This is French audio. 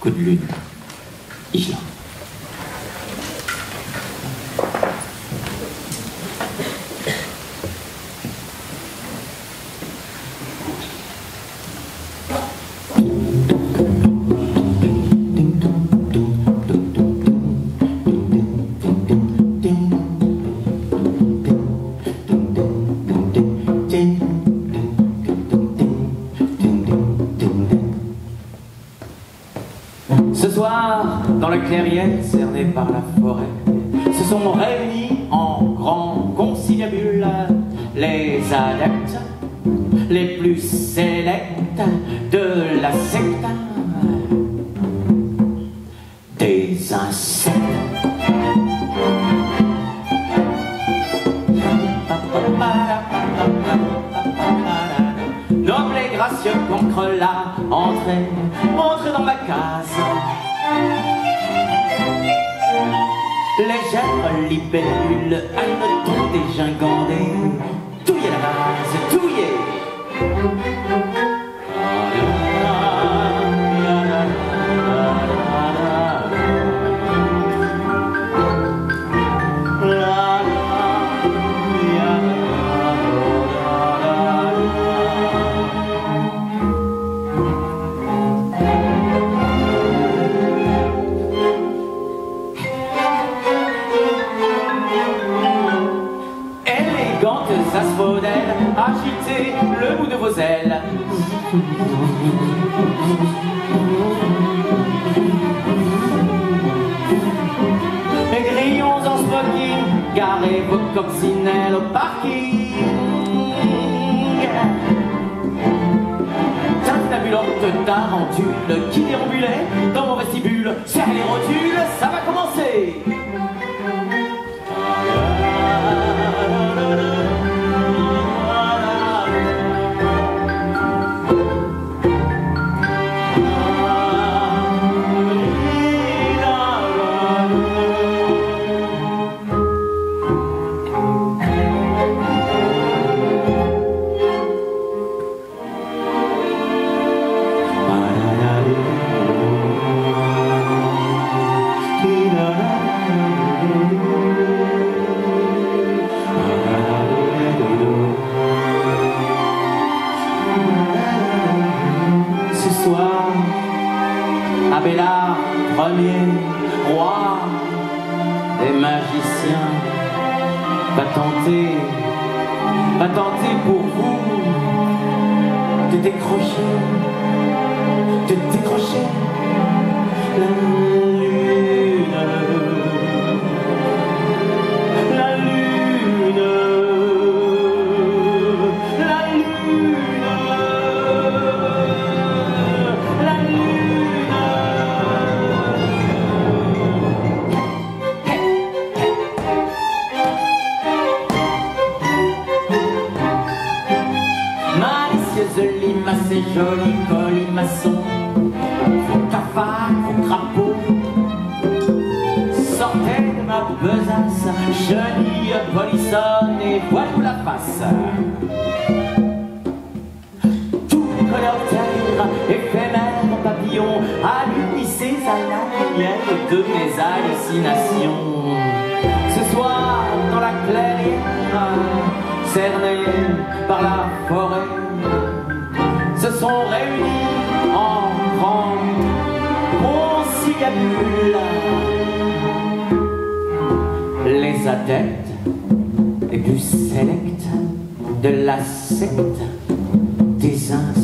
coup de lune, Island. Dans la clairière cernée par la forêt, se sont réunis en grand conciliabule les adeptes les plus sélects de la secte des insectes. Noble et gracieux contre la entrée, entrez dans ma case. Légère libellule, hanneton dégingandé, touillez la base, touillez. Garez vos coccinelles au parking. Tintinabulante tarentule qui déambulait dans mon vestibule, serre les rotules, ça va commencer. Roi des magiciens, va tenter pour vous de décrocher, de décrocher limace et joli colimaçon, vos cafards, vos crapauds, sortez de ma besace, chenille polissonne et voilou la face. Tout coléoptère, éphémère papillon, allumissez à la lumière de mes hallucinations. Ce soir, dans la clairière, cernée par la forêt, se sont réunis en grand conciliabule les adeptes plus sélects de la secte des insectes.